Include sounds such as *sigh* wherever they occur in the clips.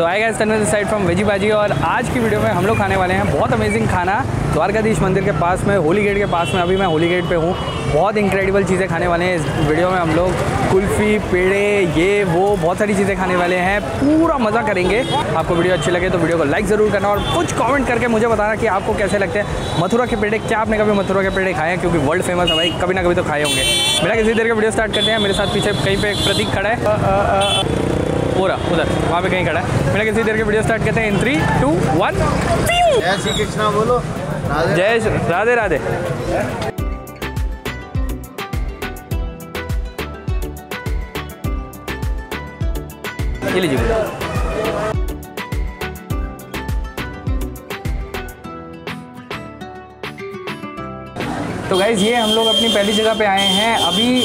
तो आएगा इस तनवीर साइड फ्रॉम वेजी बाजी और आज की वीडियो में हम लोग खाने वाले हैं बहुत अमेजिंग खाना द्वारकाधीश मंदिर के पास में होली गेट के पास में। अभी मैं होली गेट पे हूँ। बहुत इंक्रेडिबल चीज़ें खाने वाले हैं। इस वीडियो में हम लोग कुल्फ़ी, पेड़े, ये, वो, बहुत सारी चीज़ें खाने वाले हैं। पूरा मज़ा करेंगे। आपको वीडियो अच्छी लगे तो वीडियो को लाइक ज़रूर करना और कुछ कमेंट करके मुझे बताना कि आपको कैसे लगते हैं। मथुरा के पेड़े, क्या आपने कभी मथुरा के पेड़े खाए हैं? क्योंकि वर्ल्ड फ़ेमस है भाई, कभी ना कभी तो खाए होंगे। मेरा किसी देर का वीडियो स्टार्ट करते हैं। मेरे साथ पीछे कहीं पे एक प्रतीक खड़ा है। पूरा उधर वहाँ पे कहीं खड़ा है। मेरा किसी देर के वीडियो स्टार्ट करते हैं इन थ्री टू वन जय श्री कृष्णा बोलो। जय श्री- राधे राधे। लीजिए। तो गाइज़ ये हम लोग अपनी पहली जगह पे आए हैं। अभी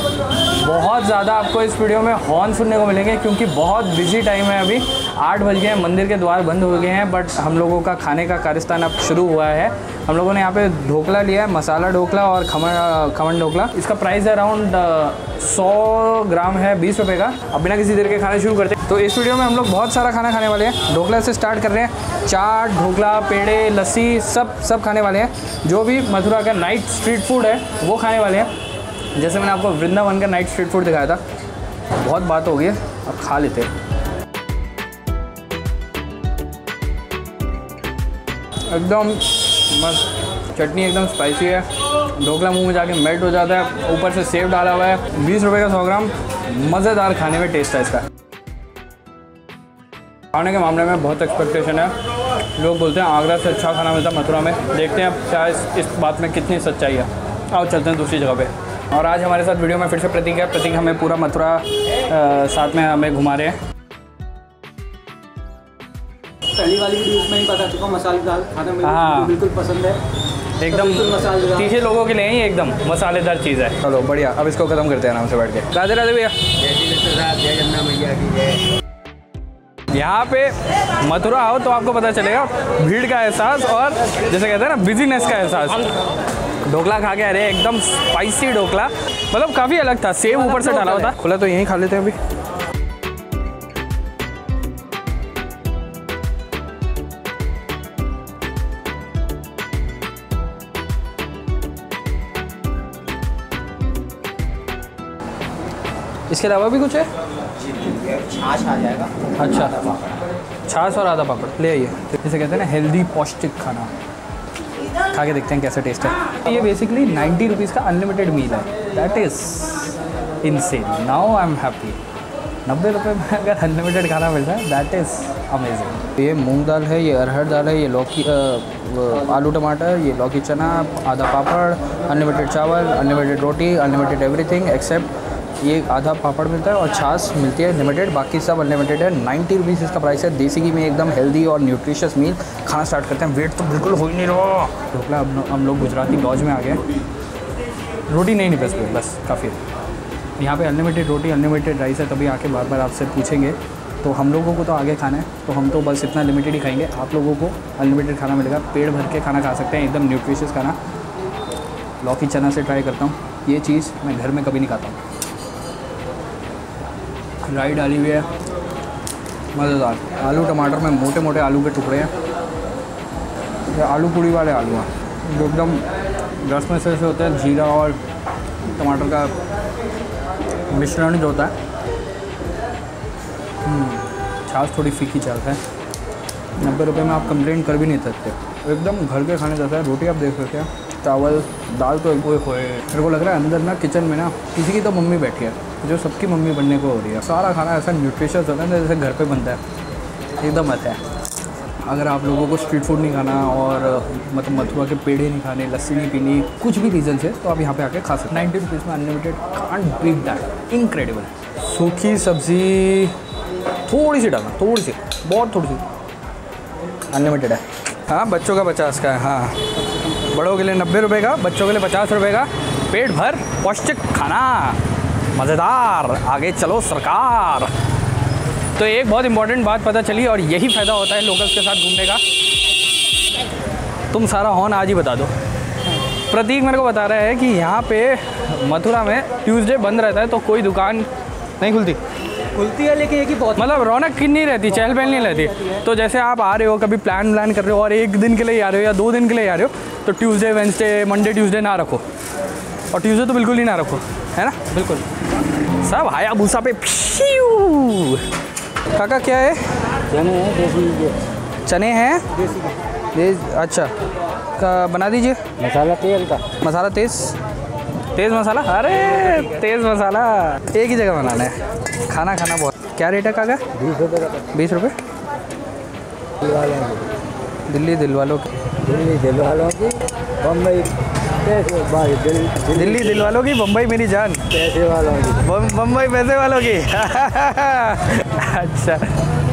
बहुत ज़्यादा आपको इस वीडियो में हॉर्न सुनने को मिलेंगे क्योंकि बहुत बिज़ी टाइम है अभी। आठ बज गए हैं, मंदिर के द्वार बंद हो गए हैं बट हम लोगों का खाने का कार्यस्थान अब शुरू हुआ है। हम लोगों ने यहाँ पे ढोकला लिया है, मसाला ढोकला और खमन खमन ढोकला। इसका प्राइस अराउंड सौ ग्राम है, बीस रुपये का। अब बिना किसी देर के खाना शुरू करते हैं। तो इस वीडियो में हम लोग बहुत सारा खाना खाने वाले हैं। ढोकला से स्टार्ट कर रहे हैं। चाट, ढोकला, पेड़े, लस्सी सब सब खाने वाले हैं। जो भी मथुरा का नाइट स्ट्रीट फ़ूड है, वो खाने वाले हैं। जैसे मैंने आपको वृंदावन का नाइट स्ट्रीट फ़ूड दिखाया था बहुत बात हो गई है अब खा लेते एकदम मस्त चटनी एकदम स्पाइसी है ढोकला मुँह में जाके मेल्ट हो जाता है ऊपर से सेव डाला हुआ है बीस रुपये का सौ ग्राम मज़ेदार खाने में टेस्ट है इसका। खाने के मामले में बहुत एक्सपेक्टेशन है लोग बोलते हैं आगरा से अच्छा खाना मिलता है मथुरा में देखते हैं क्या इस, इस बात में कितनी सच्चाई है। आओ चलते हैं दूसरी जगह पे। और आज हमारे साथ वीडियो में फिर से प्रतीक है। प्रतीक हमें पूरा मथुरा साथ में हमें घुमा रहे हैं। पहली वाली वीडियो में ही पता चुका मसालेदार खाना मुझे हाँ। बिल्कुल पसंद है। एकदम तीखे लोगों के लिए ही एकदम मसालेदार चीज़ है। चलो बढ़िया। अब इसको ख़त्म करते हैं आराम से बैठ के। राधे राधे भैया। यहाँ पे मथुरा आओ तो आपको पता चलेगा भीड़ का एहसास और जैसे कहते हैं ना बिजीनेस का एहसास। ढोकला खा के अरे एकदम स्पाइसी ढोकला। मतलब काफ़ी अलग था सेव ऊपर से डाला हुआ था। खुला तो यहीं खा लेते हैं अभी। इसके अलावा भी कुछ है? छाछ आ जाएगा। अच्छा। छाछ और आधा पापड़। ले आइए। जैसे कहते हैं ना हेल्दी पौष्टिक खाना। खा के देखते हैं कैसा टेस्ट है। ये बेसिकली नाइन्टी रुपीज़ का अनलिमिटेड मील है। That is insane now I am happy नब्बे रुपये में अगर अनलिमिटेड खाना मिल रहा है दैट इज़ अमेजिंग ये मूंग दाल है, ये अरहर दाल है, ये लौकी आलू टमाटर, ये लौकी चना, आधा पापड़ अनलिमिटेड चावल अनलिमिटेड रोटी अनलिमिटेड एवरीथिंग एक्सेप्ट ये आधा पापड़ मिलता है और छाछ मिलती है लिमिटेड बाकी सब अनलिमिटेड है। नाइन्टी रुपीज़ इसका प्राइस है। देसी घी में एकदम हेल्दी और न्यूट्रिशियस मील खाना स्टार्ट करते हैं। वेट तो बिल्कुल हो ही नहीं रहा। ढोकला अब हम लोग गुजराती लॉज में आ गए। रोटी नहीं नहीं, बस बस, काफ़ी। यहाँ पे अनलिमिटेड रोटी अनलिमिटेड राइस है, तभी आके बार बार आपसे पूछेंगे। तो हम लोगों को तो आगे खाना है। तो हम तो बस इतना लिमिटेड ही खाएँगे। आप लोगों को अनलिमिटेड खाना मिलेगा। पेट भर के खाना खा सकते हैं। एकदम न्यूट्रिशियस खाना। लौकी चना से ट्राई करता हूँ। ये चीज़ मैं घर में कभी नहीं खाता हूँ। राई डाली हुई है। मज़ेदार। आलू टमाटर में मोटे मोटे आलू के टुकड़े हैं। ये आलू पूड़ी वाले आलू हैं। जो एकदम रस में से होते हैं जीरा और टमाटर का मिश्रण जो होता है। हम्म, छाछ थोड़ी फीकी चलता है। नब्बे रुपये में आप कंप्लेंट कर भी नहीं सकते। एकदम घर के खाने जैसा है। रोटी आप देख सकते हैं। चावल दाल तो एक मेरे को लग रहा है अंदर ना किचन में ना किसी की तो मम्मी बैठी है। जो सबकी मम्मी बनने को हो रही है। सारा खाना ऐसा न्यूट्रिशियस होता है जैसे घर पे बनता है। एकदम अच्छा है। अगर आप लोगों को स्ट्रीट फ़ूड नहीं खाना और मतलब मथुआ के पेड़े नहीं खाने, लस्सी नहीं पीनी, कुछ भी रीज़न से तो आप यहाँ पे आके खा सकते हैं। नाइन्टी रुपीज़ में unlimited can't beat that incredible सूखी सब्ज़ी, थोड़ी सी डालना, थोड़ी सी, बहुत थोड़ी सी। अनलिमिटेड है। हाँ बच्चों का पचास का है हाँ। बड़ों के लिए नब्बे रुपये का, बच्चों के लिए पचास रुपये का। पेट भर पौष्टिक खाना। मज़ेदार। आगे चलो सरकार। तो एक बहुत इंपॉर्टेंट बात पता चली और यही फ़ायदा होता है लोकल्स के साथ घूमने का। तुम सारा हॉर्न आज ही बता दो। प्रतीक मेरे को बता रहा है कि यहाँ पे मथुरा में ट्यूसडे बंद रहता है तो कोई दुकान नहीं खुलती। खुलती है लेकिन एक ही बहुत मतलब रौनक कितनी रहती चहल पहल नहीं रहती। तो जैसे आप आ रहे हो कभी प्लान व्लान कर रहे हो और एक दिन के लिए आ रहे हो या दो दिन के लिए आ रहे हो तो ट्यूसडे वेंसडे मंडे ट्यूसडे ना रखो। और ट्यूसडे तो बिल्कुल ही ना रखो है ना? बिल्कुल। सब हाया भूसा पे काका क्या है? चने हैं देसी चने हैं? देसी अच्छा। का बना दीजिए। मसाला तेल का। मसाला तेज़? तेज़ मसाला? अरे तेज़ मसाला। एक ही जगह बनाना है। खाना खाना बहुत। क्या रेट है काका? बीस रुपये का। बीस रुपये दिल्ली दिल वालों की। दिल्ली दिल वालों की बम्बई पैसे भाई दिल दिल्ली दिल्ली दिल वालों की बम्बई मेरी जान। पैसे वालों की बम्बई पैसे वालों की अच्छा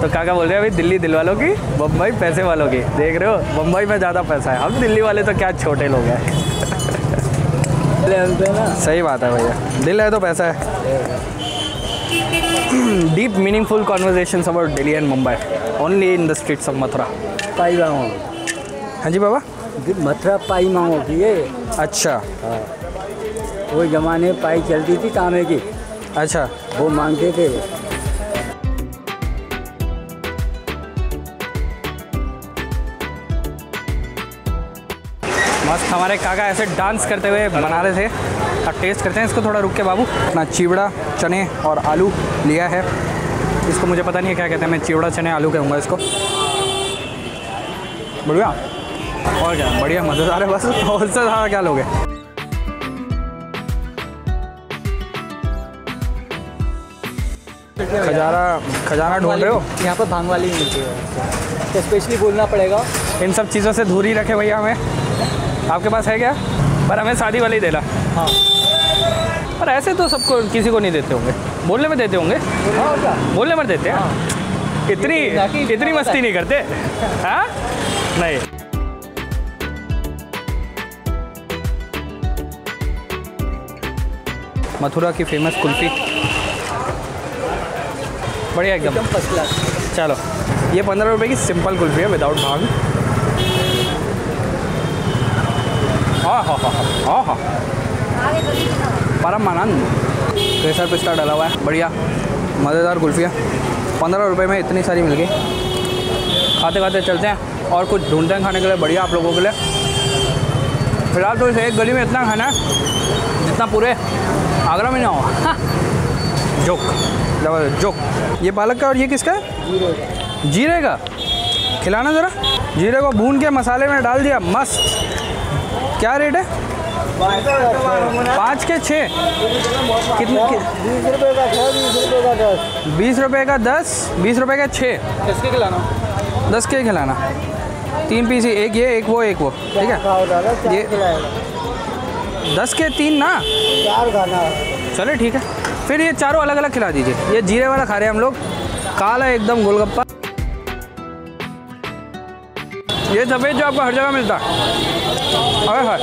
तो काका बोल रहे हैं अभी दिल्ली दिल वालों की बम्बई पैसे वालों की देख रहे हो बम्बई में ज़्यादा पैसा है। हम दिल्ली वाले तो क्या छोटे लोग हैं। सही बात है भैया। दिल है तो पैसा है। Deep meaningful conversation about Delhi and Mumbai only in the streets of Mathura हाँ जी बाबा। मथुरा पाई मांगो की ये? अच्छा। हाँ। वो जमाने पाई चलती थी तांबे की। अच्छा। वो मांगते थे। मस्त हमारे काका ऐसे डांस करते हुए बना रहे थे। अब टेस्ट करते हैं इसको थोड़ा रुक के बाबू। अपना चिवड़ा चने और आलू लिया है। इसको मुझे पता नहीं है क्या कहते हैं मैं चिवड़ा चने आलू कहूँगा इसको। बढ़िया। और क्या बढ़िया मज़ेदार है बस। और से ज़्यादा क्या लोगे? खजाना खजाना ढूंढ रहे हो? यहाँ पर भाँग वाली मिलती है। तो स्पेशली बोलना पड़ेगा। इन सब चीज़ों से दूर ही रखे भैया हमें। आपके पास है क्या? पर हमें शादी वाली देना। हाँ। पर ऐसे तो सबको किसी को नहीं देते होंगे। बोलने में देते होंगे। बोलने में देते हैं। इतनी इतनी मस्ती नहीं करते। हाँ? नहीं। मथुरा की फ़ेमस कुल्फी। बढ़िया एकदम। फ़र्स्ट क्लास चलो ये पंद्रह रुपए की सिंपल कुल्फी है विदाउट भाँग। हाँ हाँ हाँ हाँ हाँ। परम आनंद केसर पिस्ता डाला हुआ है बढ़िया। मज़ेदार कुल्फी है। पंद्रह रुपए में इतनी सारी मिल गई। खाते खाते चलते हैं और कुछ ढूंढते हैं खाने के लिए बढ़िया आप लोगों के लिए। फ़िलहाल तो इस एक गली में इतना खाना है जितना पूरे आगरा में ना हो। जोक ज़बरदस्त जोक। ये पालक का और ये किसका है? जीरे का। खिलाना ज़रा। जीरे को भून के मसाले में डाल दिया। मस्त। क्या रेट है? पाँच के छः। कितने बीस रुपये का? छः बीस रुपये का दस बीस रुपए का दस। बीस रुपए का छः। खिलाना? दस के खिलाना। तीन पीस एक ये एक वो एक वो। ठीक है? ये- दस के तीन ना? चार खाना। चले ठीक है। फिर ये चारों अलग अलग खिला दीजिए। ये जीरे वाला खा रहे हैं हम लोग। काला एकदम गोलगप्पा। ये सफ़ेद जो आपको हर जगह मिलता। है अरे हाय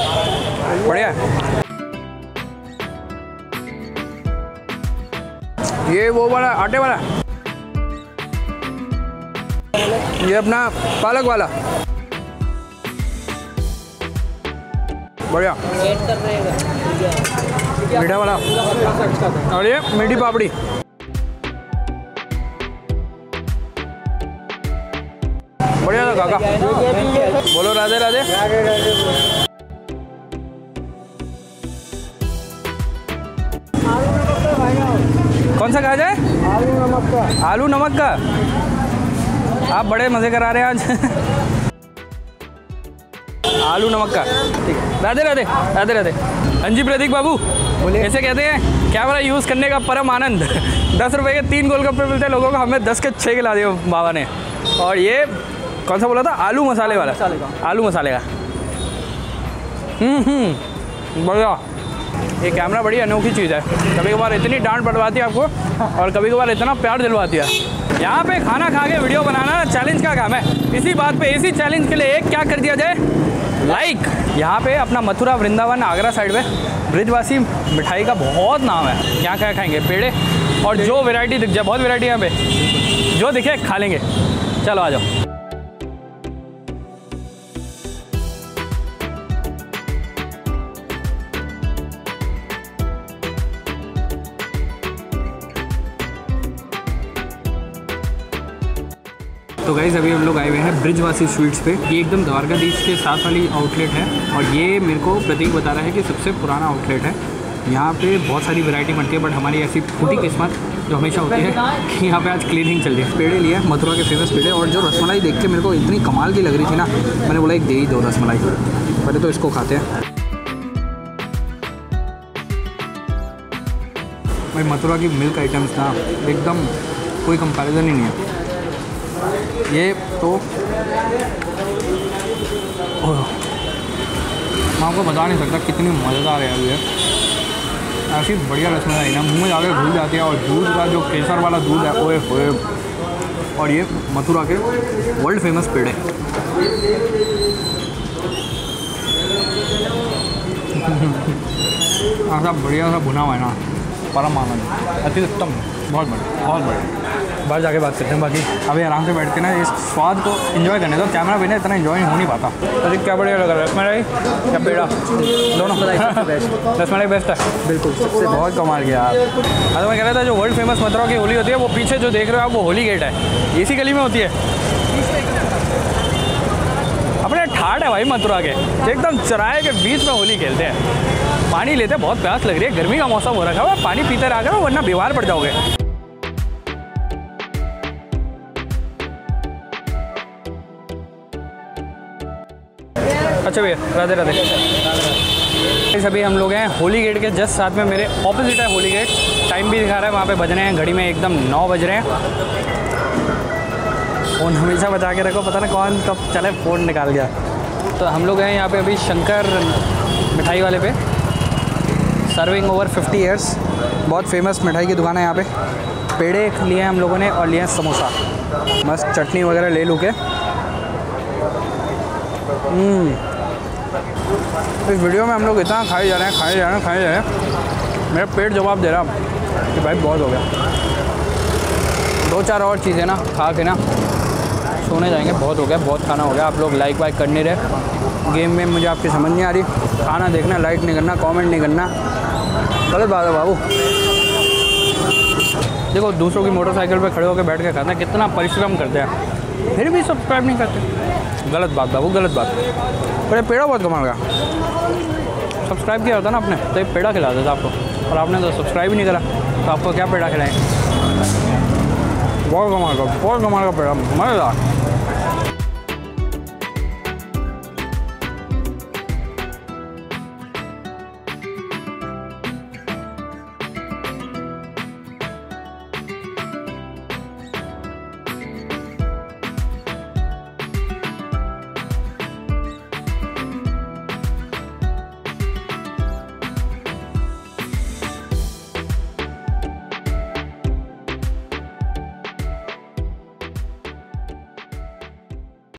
बढ़िया। है ये वो वाला आटे वाला। ये अपना पालक वाला। बढ़िया। मीठा वाला। और ये मीठी पापड़ी। बढ़िया था काका। बोलो राधे राधे। कौन सा कहा जाए? आलू नमक का आलू नमक का। आप बड़े मज़े करा रहे हैं आज। *laughs* आलू नमक का। ठीक है राधे राधे राधे राधे। हाँ जी प्रतीक बाबू बोले ऐसे कहते हैं कैमरा यूज़ करने का परम आनंद। *laughs* दस रुपए के तीन गोलगप्पे मिलते हैं लोगों को हमें दस के छः खिला दिए बाबा ने। और ये कौन सा बोला था? आलू मसाले वाला। मसाले का। आलू मसाले का। हम्म हम्म बढ़िया। ये कैमरा बड़ी अनोखी चीज़ है। कभी कभार इतनी डांट पड़वाती है आपको और कभी कभार इतना प्यार दिलवाती है। यहाँ पे खाना खा के वीडियो बनाना चैलेंज का काम है। इसी बात पे इसी चैलेंज के लिए एक क्या कर दिया जाए? लाइक यहाँ पे अपना मथुरा वृंदावन आगरा साइड में ब्रिजवासी मिठाई का बहुत नाम है। यहाँ क्या खाएँगे? पेड़े। और जो वैरायटी दिख जाए बहुत वैरायटी यहाँ पे। जो दिखे, खा लेंगे। चलो आ जाओ। तो गाइज़ अभी हम लोग आए हुए हैं ब्रिजवासी स्वीट्स पे। ये एकदम द्वारकाधीश के साथ वाली आउटलेट है और ये मेरे को प्रतीक बता रहा है कि सबसे पुराना आउटलेट है। यहाँ पे बहुत सारी वैरायटी बनती है बट हमारी ऐसी फूटी किस्मत जो हमेशा होती है कि यहाँ पे आज क्लीनिंग चल रही है। पेड़े लिए मथुरा के फ़ेमस पेड़े और जो रसमलाई देख के मेरे को इतनी कमाल की लग रही थी ना, मैंने बोला, एक दे ही दो रसमलाई। पहले तो इसको खाते हैं। भाई, मथुरा की मिल्क आइटम्स ना, एकदम कोई कंपैरिजन ही नहीं है। ये तो मैं आपको बता नहीं सकता कितनी मज़ेदार है अभी ऐसी बढ़िया रसमलाई ना, मुँह में जाकर घुल जाती है और दूध का जो केसर वाला दूध है, ओए होए। और ये मथुरा के वर्ल्ड फ़ेमस पेड़ है। *laughs* ऐसा बढ़िया सा भुना हुआ है ना। परम आनंद अति उत्तम। बहुत बढ़िया। बहुत बढ़िया। बाहर जाके बात करते हैं बाकी। अभी आराम से बैठ के ना इस स्वाद को इन्जॉय करने दो। कैमरा बिना इतना इन्जॉय हो नहीं पाता। अरे क्या बढ़िया लगा रसमलाई या पेड़ा दोनों। *laughs* दस रसमलाई बेस्ट है। बिल्कुल सबसे बहुत कमाल गया आप। हाँ तो मैं कह रहा था जो वर्ल्ड फ़ेमस मथुरा की होली होती है वो पीछे जो देख रहे हो आप वो होली गेट है। इसी गली में होती है। अपने ठाट है भाई मथुरा के। एकदम चराए के बीच में होली खेलते हैं। पानी लेते, बहुत प्यास लग रही है, गर्मी का मौसम हो रखा है, पानी पीते रहा करो वरना बीमार पड़ जाओगे। अच्छा भैया, राधे राधे। अभी हम लोग हैं होली गेट के, जस्ट साथ में मेरे ऑपोजिट है होली गेट। टाइम भी दिखा रहा है, वहाँ पे बज रहे हैं, घड़ी में एकदम नौ बज रहे हैं। फ़ोन हमेशा बचा के रखो, पता ना कौन कब चले, फ़ोन निकाल गया। तो हम लोग हैं यहाँ पे अभी शंकर मिठाई वाले पे। सर्विंग ओवर 50 इयर्स बहुत फ़ेमस मिठाई की दुकान है यहाँ पे। पेड़े लिए हैं हम लोगों ने और हैं समोसा। मस्त चटनी वगैरह ले लू के हम्म। इस वीडियो में हम लोग इतना खाए जा रहे हैं, खाए जा रहे हैं, खाए जा रहे हैं। मेरा पेट जवाब दे रहा कि भाई बहुत हो गया। दो चार और चीज़ें ना खा के ना सोने जाएँगे। बहुत हो गया, बहुत खाना हो गया। आप लोग लाइक वाइक करने रहे। गेम में मुझे आपकी समझ नहीं आ रही। खाना देखना लाइक नहीं करना कमेंट नहीं करना। गलत बात है बाबू। देखो, दूसरों की मोटरसाइकिल पे खड़े होकर बैठ के हैं कितना परिश्रम करते हैं। फिर भी सब्सक्राइब नहीं करते। गलत बात, बाबू, गलत बात। पर ये पेड़ा बहुत कमाल का। सब्सक्राइब किया होता ना आपने तो ये पेड़ा खिला देता आपको। और आपने तो सब्सक्राइब ही नहीं करा तो आपको क्या पेड़ा खिलाएँ बहुत कमाल का, बहुत कमाल का पेड़ा, मज़ेदार।